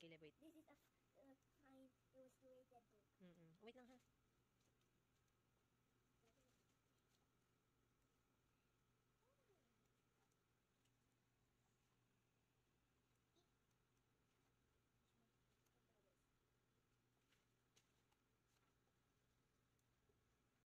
gilid-gilid. This is a